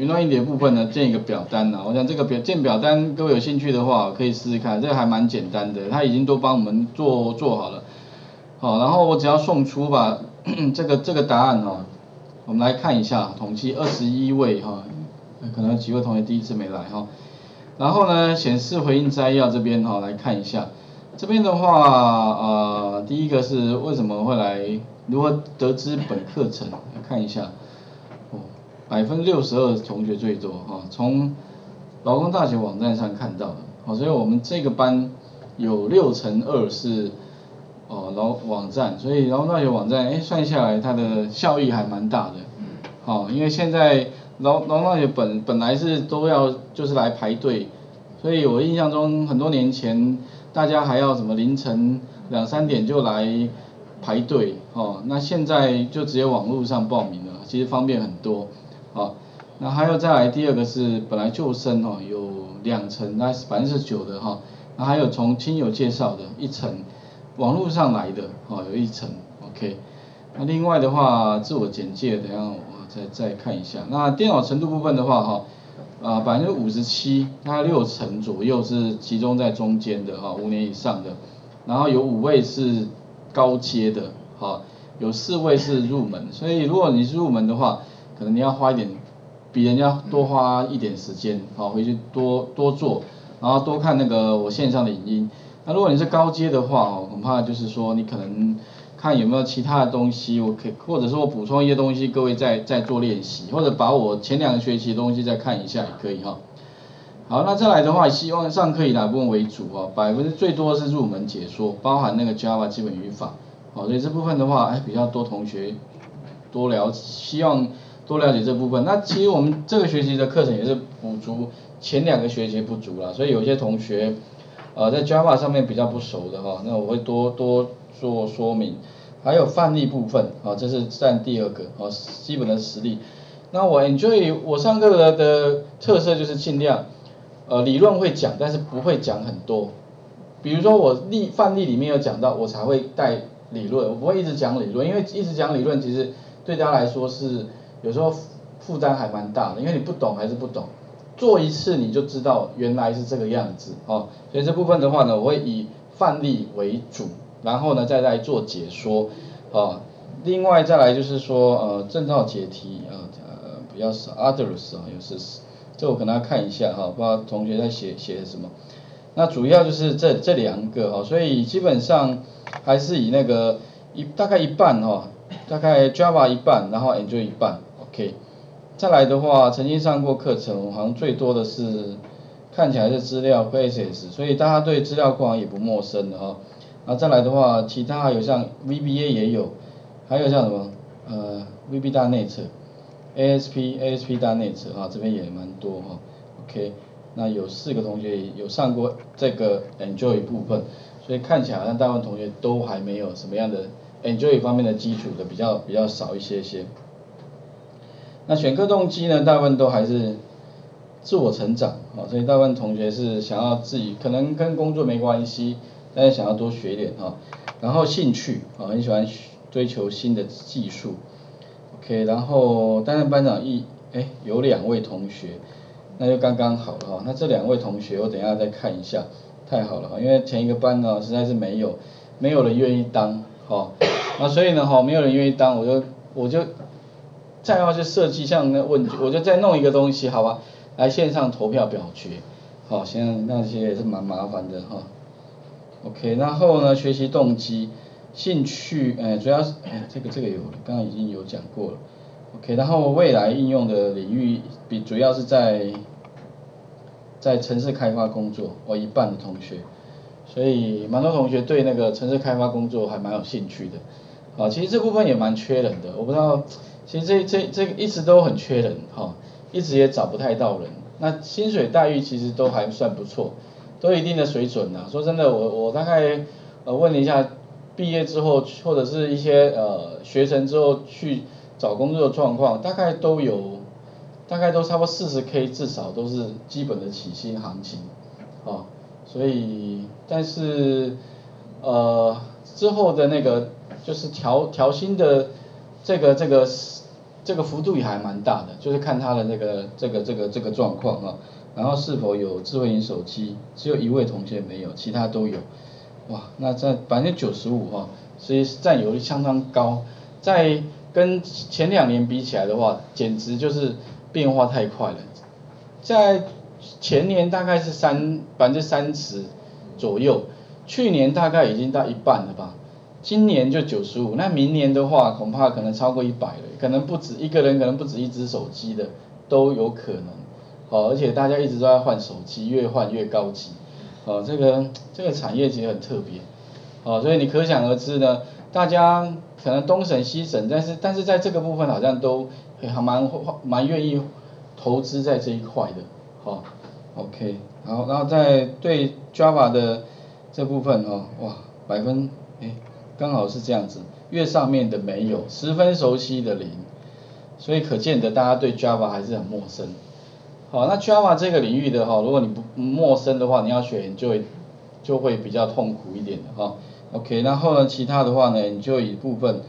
云端硬碟部分呢，建一个表单呐。我想这个表建表单，各位有兴趣的话，可以试试看，这个还蛮简单的，它已经都帮我们做做好了。好，然后我只要送出吧，这个这个答案哦，我们来看一下统计二十一位哈，可能几位同学第一次没来哈。然后呢，显示回应摘要这边哈，来看一下，这边的话呃，第一个是为什么会来，如何得知本课程，来看一下。百分之六十二同学最多哈，从劳工大学网站上看到的，好，所以我们这个班有六乘二是哦劳网站，所以劳工大学网站哎算下来它的效益还蛮大的，好，因为现在劳劳工大学本本来是都要就是来排队，所以我印象中很多年前大家还要什么凌晨两三点就来排队哦，那现在就直接网络上报名了，其实方便很多。好，那还有再来第二个是本来就生哈，有两层，那是百分之九的哈，那还有从亲友介绍的一层，网络上来的哦有一层，OK，那另外的话自我简介，等下我再再看一下，那电脑程度部分的话哈，啊百分之五十七，它六层左右是集中在中间的哈，五年以上的，然后有五位是高阶的，哈，有四位是入门，所以如果你是入门的话。可能你要花一点，比人家多花一点时间，好回去多多做，然后多看那个我线上的影音。那如果你是高阶的话，哦，恐怕就是说你可能看有没有其他的东西，我可以或者说我补充一些东西，各位再再做练习，或者把我前两个学期的东西再看一下也可以哈。好，那再来的话，希望上课以哪部分为主啊？百分之最多是入门解说，包含那个 Java 基本语法，好，所以这部分的话，哎，比较多同学多聊，希望。多了解这部分，那其实我们这个学期的课程也是补足前两个学期不足了，所以有些同学，呃，在 Java 上面比较不熟的哈，那我会多多做说明，还有范例部分，啊，这是占第二个，啊，基本的实例。那我 enjoy 我上课的的特色就是尽量，呃，理论会讲，但是不会讲很多，比如说我例范例里面有讲到，我才会带理论，我不会一直讲理论，因为一直讲理论其实对大家来说是。有时候负担还蛮大的，因为你不懂还是不懂，做一次你就知道原来是这个样子哦。所以这部分的话呢，我会以范例为主，然后呢再来做解说啊。另外再来就是说呃正套解题啊呃比较少，others 啊有时这我可能要看一下哈，不知道同学在写写什么。那主要就是这这两个哈，所以基本上还是以那个一大概一半哈，大概 Java 一半，然后 Android 一半。OK，再来的话，曾经上过课程，好像最多的是看起来是资料 Basis，所以大家对资料库好像也不陌生的哈。那再来的话，其他还有像 VBA 也有，还有像什么？呃 VB 大内测，ASP ASP 大内测。啊，这边也蛮多哈。OK，那有四个同学有上过这个 Enjoy 部分，所以看起来好像大部分同学都还没有什么样的 Enjoy 方面的基础的比较比较少一些些。那选课动机呢？大部分都还是自我成长，啊，所以大部分同学是想要自己，可能跟工作没关系，但是想要多学一点哈。然后兴趣，啊，很喜欢追求新的技术，OK。然后担任班长一，哎，有两位同学，那就刚刚好了哈。那这两位同学，我等下再看一下，太好了哈，因为前一个班呢实在是没有，没有人愿意当，哈。那所以呢，哈，没有人愿意当，我就我就。再要去设计像那问卷，我就再弄一个东西，好吧？来线上投票表决，好，现在那些也是蛮麻烦的哈。OK，然后呢，学习动机、兴趣，哎，主要是哎，这个这个有，刚刚已经有讲过了。OK，然后未来应用的领域，比主要是在在城市开发工作，我一半的同学，所以蛮多同学对那个城市开发工作还蛮有兴趣的。啊，其实这部分也蛮缺人的，我不知道。其实这这这一直都很缺人哈，一直也找不太到人。那薪水待遇其实都还算不错，都一定的水准呐。说真的，我我大概呃问了一下，毕业之后或者是一些呃学成之后去找工作的状况，大概都有，大概都差不多四十 K，至少都是基本的起薪行情，啊，所以但是呃之后的那个就是调调薪的这个这个。这个幅度也还蛮大的，就是看它的那个这个这个这个状况啊，然后是否有智慧型手机，只有一位同学没有，其他都有，哇，那在百分之九十五哈，所以占有率相当高，在跟前两年比起来的话，简直就是变化太快了，在前年大概是三百分之三十左右，去年大概已经到一半了吧。今年就九十五，那明年的话恐怕可能超过一百了，可能不止一个人，可能不止一只手机的都有可能，哦，而且大家一直都在换手机，越换越高级，哦，这个这个产业其实很特别，哦，所以你可想而知呢，大家可能东省西省，但是但是在这个部分好像都还蛮蛮愿意投资在这一块的，好，OK，好，然后在对 Java 的这部分哦，哇，百分，哎。刚好是这样子，越上面的没有十分熟悉的零，所以可见的大家对 Java 还是很陌生。好，那 Java 这个领域的哈，如果你不陌生的话，你要学就会就会比较痛苦一点的哈。OK，然后呢，其他的话呢，你就一部分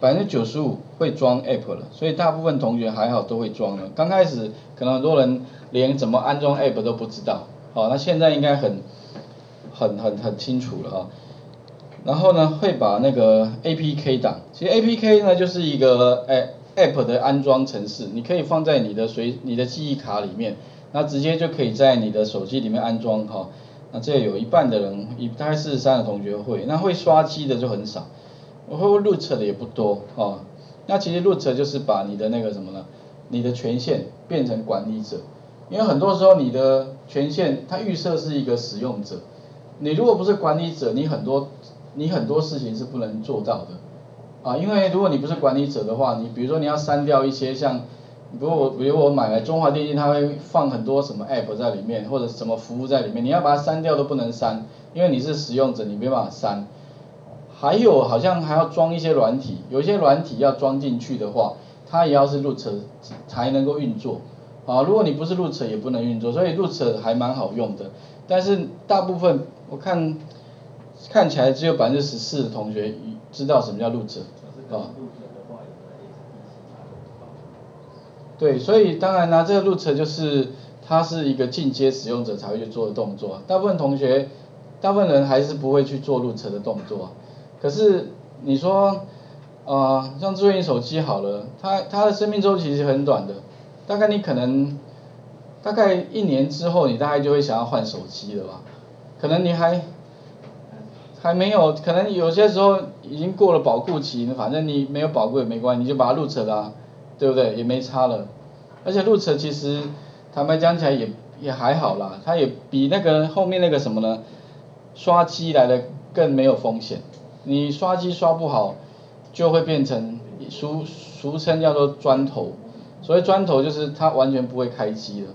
百分之九十五会装 App 了，所以大部分同学还好都会装了。刚开始可能很多人连怎么安装 App 都不知道，好，那现在应该很很很很清楚了哈。然后呢，会把那个 APK 档，其实 APK 呢就是一个诶 App 的安装程式，你可以放在你的随你的记忆卡里面，那直接就可以在你的手机里面安装哈。那这有一半的人，一大概四十三的同学会，那会刷机的就很少，我会 root 的也不多哦。那其实 root 就是把你的那个什么呢，你的权限变成管理者，因为很多时候你的权限它预设是一个使用者，你如果不是管理者，你很多。你很多事情是不能做到的，啊，因为如果你不是管理者的话，你比如说你要删掉一些像，如果我比如我买了中华电信，它会放很多什么 app 在里面，或者什么服务在里面，你要把它删掉都不能删，因为你是使用者，你没办法删。还有好像还要装一些软体，有一些软体要装进去的话，它也要是 root 才能够运作，啊，如果你不是 root 也不能运作，所以 root 还蛮好用的，但是大部分我看。看起来只有百分之十四的同学知道什么叫路者，啊。对，所以当然呢，这个路者就是它是一个进阶使用者才会去做的动作，大部分同学，大部分人还是不会去做路者的动作。可是你说，呃，像智能手机好了，它它的生命周期是很短的，大概你可能大概一年之后，你大概就会想要换手机了吧？可能你还。还没有，可能有些时候已经过了保护期，反正你没有保护也没关系，你就把它录扯啦，对不对？也没差了。而且录扯其实坦白讲起来也也还好啦，它也比那个后面那个什么呢，刷机来的更没有风险。你刷机刷不好，就会变成俗俗称叫做砖头。所谓砖头就是它完全不会开机的，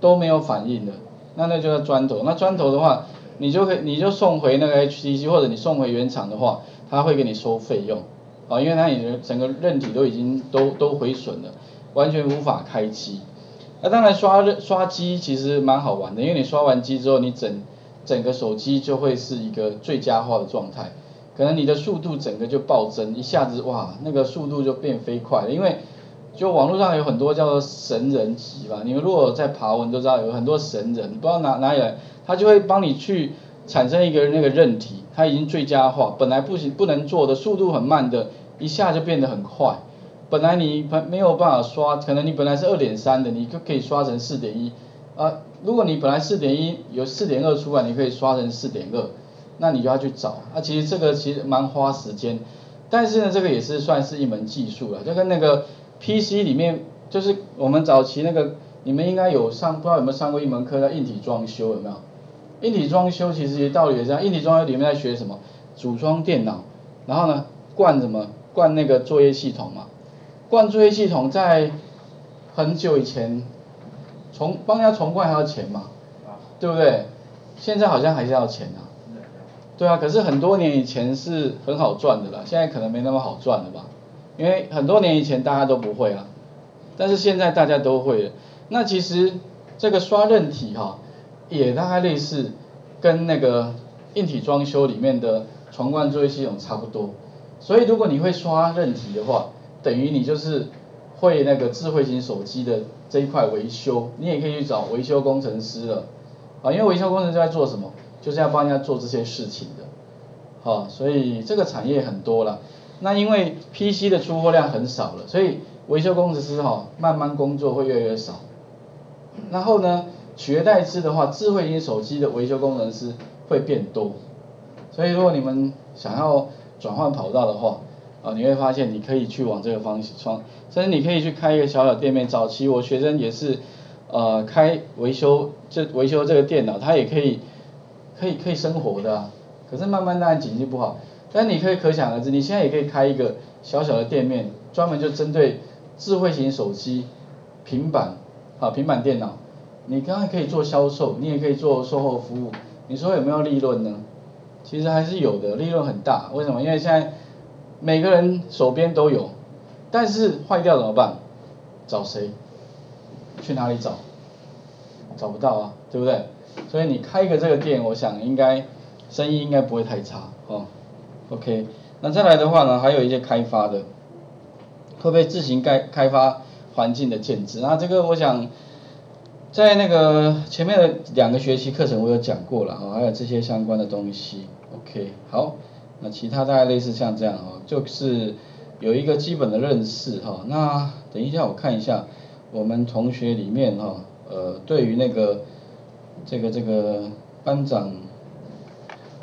都没有反应的，那那就叫砖头。那砖头的话。你就可以，你就送回那个 HTC，或者你送回原厂的话，他会给你收费用，啊，因为它已经整个韧体都已经都都毁损了，完全无法开机。那当然刷刷机其实蛮好玩的，因为你刷完机之后，你整整个手机就会是一个最佳化的状态，可能你的速度整个就暴增，一下子哇，那个速度就变飞快了，因为就网络上有很多叫做神人级吧，你们如果在爬文都知道有很多神人，不知道哪哪里来。它就会帮你去产生一个那个韧体，它已经最佳化，本来不行不能做的速度很慢的，一下就变得很快。本来你本没有办法刷，可能你本来是二点三的，你就可以刷成四点一。啊，如果你本来四点一有四点二出来，你可以刷成四点二，那你就要去找。啊，其实这个其实蛮花时间，但是呢，这个也是算是一门技术了，就跟那个 PC 里面，就是我们早期那个，你们应该有上，不知道有没有上过一门课叫硬体装修，有没有？硬体装修其实道理也这样，硬体装修里面在学什么？组装电脑，然后呢，灌什么？灌那个作业系统嘛。灌作业系统在很久以前，重帮人家重灌还要钱嘛，对不对？现在好像还是要钱啊。对啊，可是很多年以前是很好赚的啦，现在可能没那么好赚了吧？因为很多年以前大家都不会啊，但是现在大家都会了。那其实这个刷韧体哈。也大概类似，跟那个硬体装修里面的重灌作业系统差不多，所以如果你会刷韧体的话，等于你就是会那个智慧型手机的这一块维修，你也可以去找维修工程师了，啊，因为维修工程师在做什么？就是要帮人家做这些事情的，好，所以这个产业很多了。那因为 PC 的出货量很少了，所以维修工程师哈慢慢工作会越来越少。然后呢，取而代之的话，智慧型手机的维修工程师会变多。所以如果你们想要转换跑道的话，啊，你会发现你可以去往这个方向，甚至你可以去开一个小小店面。早期我学生也是，呃，开维修这维修这个电脑，他也可以可以可以生活的。可是慢慢当然经济不好。但你可以可想而知，你现在也可以开一个小小的店面，专门就针对智慧型手机、平板啊、平板电脑，你刚刚可以做销售，你也可以做售后服务，你说有没有利润呢？其实还是有的，利润很大。为什么？因为现在每个人手边都有，但是坏掉怎么办？找谁？去哪里找？找不到啊，对不对？所以你开一个这个店，我想应该生意应该不会太差哦。OK，那再来的话呢，还有一些开发的，会不会自行开开发环境的建制？那这个我想，在那个前面的两个学期课程我有讲过了啊，还有这些相关的东西。OK，好，那其他大概类似像这样啊，就是有一个基本的认识哈。那等一下我看一下我们同学里面哈，呃，对于那个这个这个班长。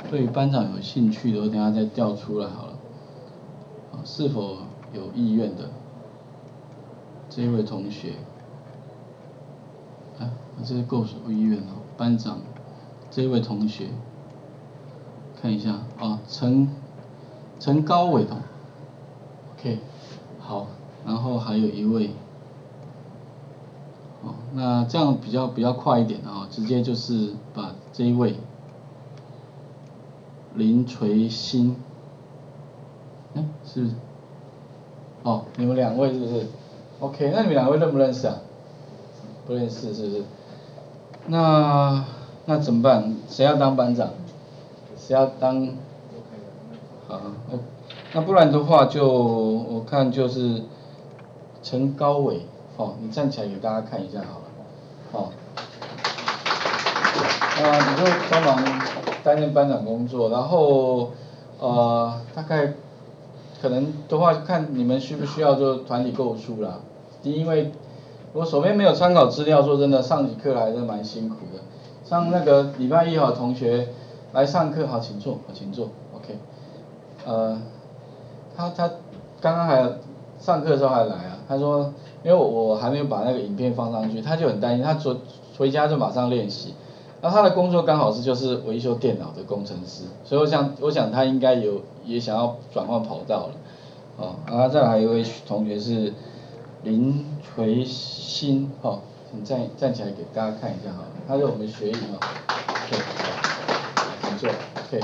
对于班长有兴趣的，我等下再调出来好了。是否有意愿的这位同学？这是够有意愿哦。班长，这位同学，看一下啊，陈陈高伟的。OK，好，然后还有一位，哦，那这样比较比较快一点啊，直接就是把这一位。林垂新，嗯，是不是？哦，你们两位是不是？OK，那你们两位认不认识啊？不认识是不是？那那怎么办？谁要当班长？谁要当？好，那不然的话就我看就是陈高伟，哦，你站起来给大家看一下好了，哦，那你就帮忙。担任班长工作，然后呃大概可能的话看你们需不需要做团体购书啦。因为我手边没有参考资料，说真的上起课来是蛮辛苦的。像那个礼拜一好同学来上课，好请坐，好请坐，OK。呃，他他刚刚还上课的时候还来啊，他说因为我还没有把那个影片放上去，他就很担心，他昨回家就马上练习。那他的工作刚好是就是维修电脑的工程师，所以我想我想他应该有也想要转换跑道了，哦，然后再来一位同学是林垂新，哈，请站站起来给大家看一下哈，他是我们学员哈，OK，请坐，OK，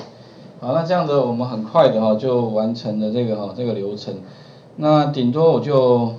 好，那这样子我们很快的哈就完成了这个哈这个流程，那顶多我就